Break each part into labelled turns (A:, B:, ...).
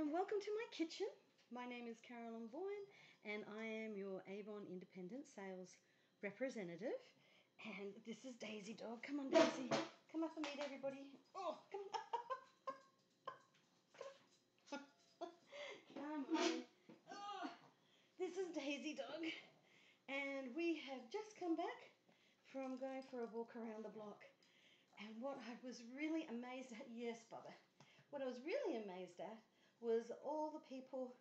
A: and welcome to my kitchen. My name is Carolyn Bourne and I am your Avon Independent Sales Representative. And this is Daisy Dog. Come on, Daisy. Come up and meet everybody. Oh, come on. come on. Oh, this is Daisy Dog. And we have just come back from going for a walk around the block. And what I was really amazed at, yes, Bubba, what I was really amazed at was all the people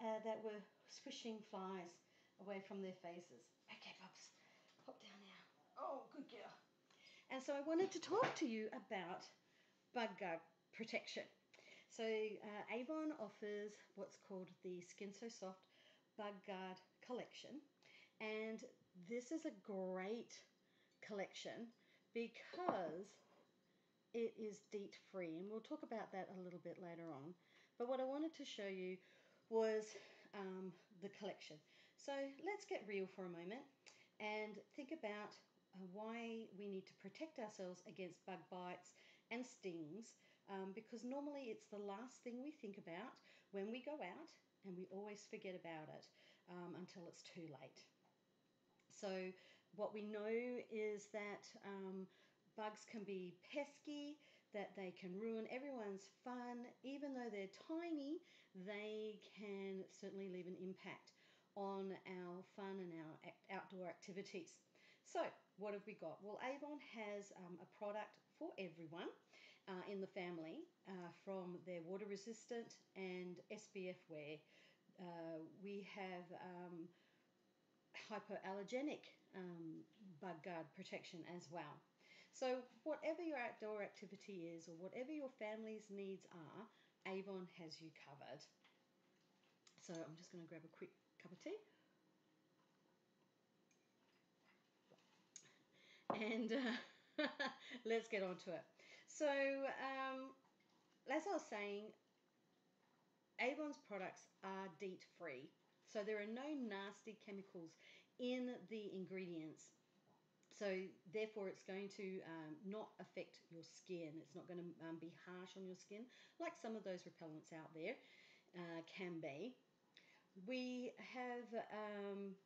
A: uh, that were swishing flies away from their faces. Okay, Bubs, hop down now. Oh, good girl. And so I wanted to talk to you about bug guard protection. So uh, Avon offers what's called the Skin So Soft Bug Guard Collection. And this is a great collection because it is DEET free. And we'll talk about that a little bit later on. But what I wanted to show you was um, the collection. So let's get real for a moment and think about uh, why we need to protect ourselves against bug bites and stings um, because normally it's the last thing we think about when we go out and we always forget about it um, until it's too late. So what we know is that um, bugs can be pesky, that they can ruin everyone's fun. Even though they're tiny, they can certainly leave an impact on our fun and our outdoor activities. So, what have we got? Well, Avon has um, a product for everyone uh, in the family uh, from their water resistant and SPF wear. Uh, we have um, hypoallergenic um, bug guard protection as well. So, whatever your outdoor activity is or whatever your family's needs are, Avon has you covered. So, I'm just going to grab a quick cup of tea. And uh, let's get on to it. So, um, as I was saying, Avon's products are DEET free. So there are no nasty chemicals in the ingredients. So therefore, it's going to um, not affect your skin. It's not going to um, be harsh on your skin like some of those repellents out there uh, can be. We have um,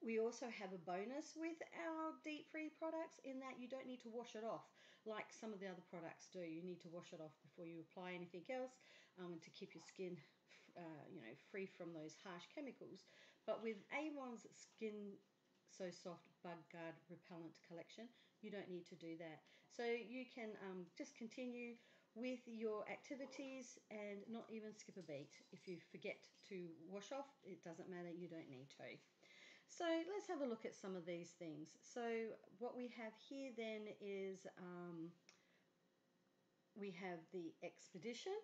A: We also have a bonus with our DEET free products in that you don't need to wash it off like some of the other products do. You need to wash it off before you apply anything else um, to keep your skin uh, you know, free from those harsh chemicals. But with Avon's Skin So Soft Bug Guard Repellent Collection, you don't need to do that. So you can um, just continue with your activities and not even skip a beat. If you forget to wash off, it doesn't matter, you don't need to. So let's have a look at some of these things. So what we have here then is um, we have the Expedition,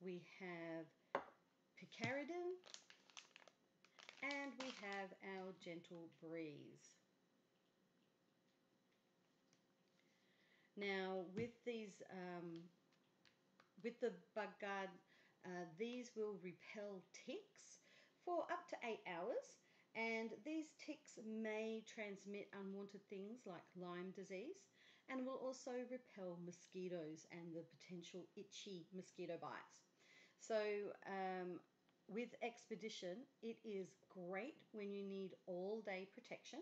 A: we have Picaridin, and we have our Gentle Breeze. Now with these, um, with the bug guard, uh, these will repel ticks for up to eight hours. And these ticks may transmit unwanted things like Lyme disease and will also repel mosquitoes and the potential itchy mosquito bites. So, um, with Expedition, it is great when you need all day protection.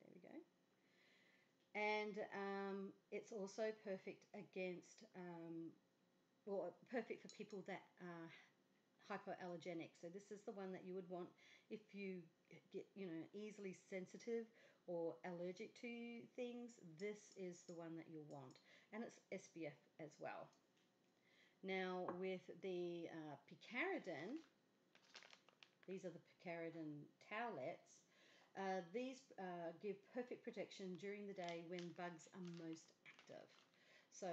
A: There we go. And um, it's also perfect against, um, or perfect for people that are hypoallergenic. So this is the one that you would want if you get, you know, easily sensitive or allergic to things. This is the one that you'll want. And it's SPF as well. Now with the uh, picaridin, these are the picaridin towelettes. Uh, these uh, give perfect protection during the day when bugs are most active. So,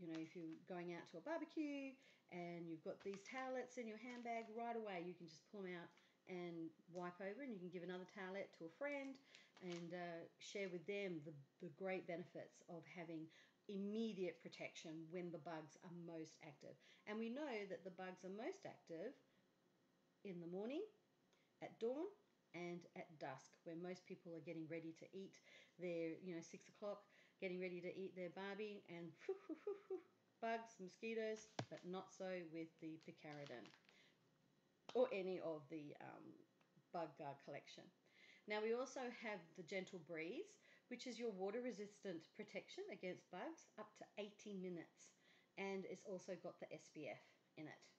A: you know, if you're going out to a barbecue and you've got these towelettes in your handbag, right away you can just pull them out and wipe over and you can give another towelette to a friend and uh, share with them the, the great benefits of having immediate protection when the bugs are most active. And we know that the bugs are most active in the morning, at dawn, and at dusk, where most people are getting ready to eat their, you know, six o'clock getting ready to eat their Barbie, and bugs, mosquitoes, but not so with the picaridin or any of the um, bug guard collection. Now we also have the Gentle Breeze, which is your water resistant protection against bugs up to 80 minutes and it's also got the SPF in it.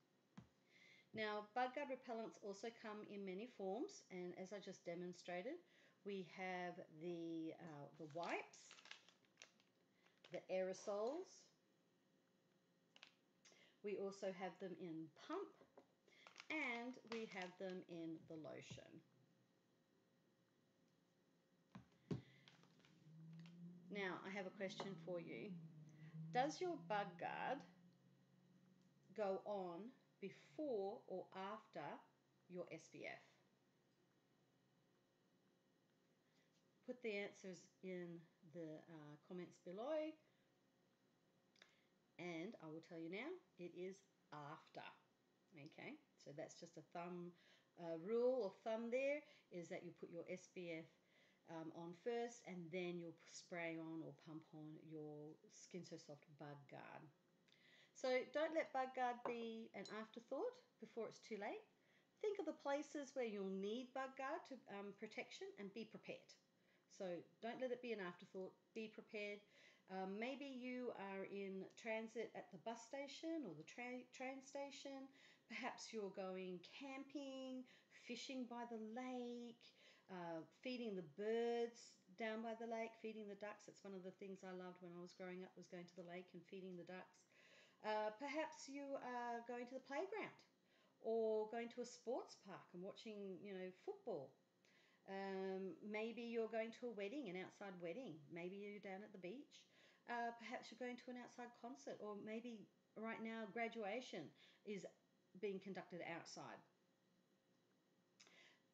A: Now bug guard repellents also come in many forms and as I just demonstrated we have the, uh, the wipes, the aerosols, we also have them in pump and we have them in the lotion. Now, I have a question for you. Does your bug guard go on before or after your SPF? Put the answers in the uh, comments below and I will tell you now, it is after. Okay, so that's just a thumb uh, rule or thumb there is that you put your SPF um, on first and then you'll spray on or pump on your Skin So Soft Bug Guard. So don't let Bug Guard be an afterthought before it's too late. Think of the places where you'll need Bug Guard to um, protection and be prepared. So don't let it be an afterthought. Be prepared. Um, maybe you are in transit at the bus station or the tra train station. Perhaps you're going camping, fishing by the lake, uh, feeding the birds down by the lake, feeding the ducks. That's one of the things I loved when I was growing up was going to the lake and feeding the ducks. Uh, perhaps you are going to the playground or going to a sports park and watching, you know, football. Um, maybe you're going to a wedding, an outside wedding. Maybe you're down at the beach. Uh, perhaps you're going to an outside concert, or maybe right now graduation is being conducted outside.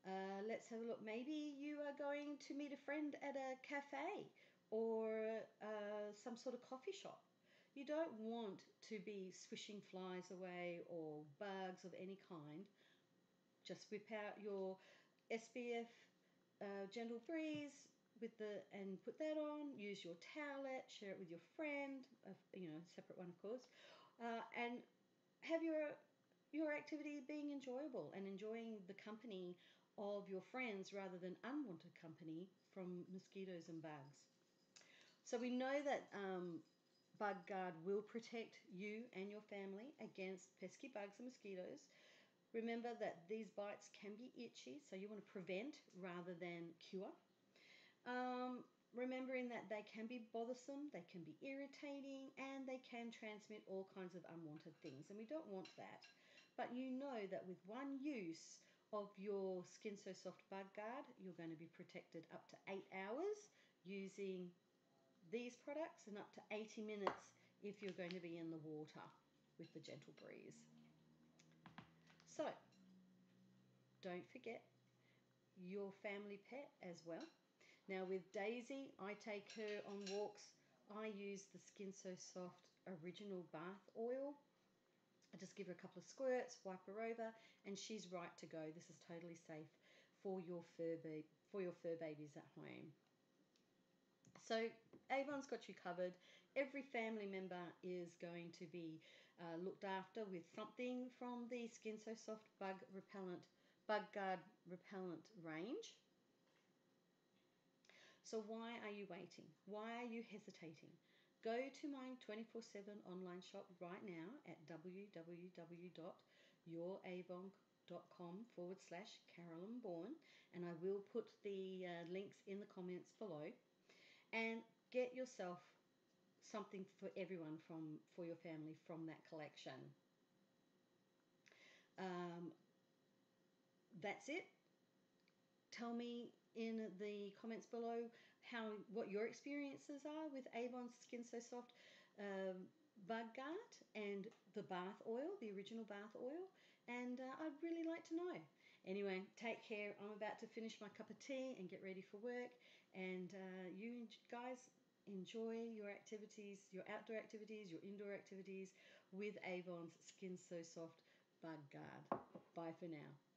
A: Uh, let's have a look. Maybe you are going to meet a friend at a cafe or uh, some sort of coffee shop. You don't want to be swishing flies away or bugs of any kind. Just whip out your SPF uh, Gentle Breeze with the and put that on. Use your towelette, share it with your friend, you know, separate one of course, uh, and have your your activity being enjoyable and enjoying the company of your friends rather than unwanted company from mosquitoes and bugs. So we know that um, Bug Guard will protect you and your family against pesky bugs and mosquitoes. Remember that these bites can be itchy, so you want to prevent rather than cure. Um, remembering that they can be bothersome, they can be irritating, and they can transmit all kinds of unwanted things, and we don't want that. But you know that with one use of your Skin So Soft Bug Guard, you're going to be protected up to 8 hours using these products and up to 80 minutes if you're going to be in the water with the Gentle Breeze. So, don't forget your family pet as well. Now with Daisy, I take her on walks. I use the Skin So Soft Original Bath Oil. I just give her a couple of squirts, wipe her over, and she's right to go. This is totally safe for your fur, for your fur babies at home. So Avon's got you covered. Every family member is going to be uh, looked after with something from the Skin So Soft Bug Repellent, Bug Guard Repellent range. So why are you waiting? Why are you hesitating? Go to my 24-7 online shop right now at www.youravon.com forward slash Carolyn Bourne and I will put the uh, links in the comments below and get yourself something for everyone from for your family from that collection. Um, that's it. Tell me in the comments below how what your experiences are with Avon's Skin So Soft um, Bug Guard and the bath oil, the original bath oil, and uh, I'd really like to know. Anyway, take care. I'm about to finish my cup of tea and get ready for work, and uh, you guys enjoy your activities, your outdoor activities, your indoor activities with Avon's Skin So Soft Bug Guard. Bye for now.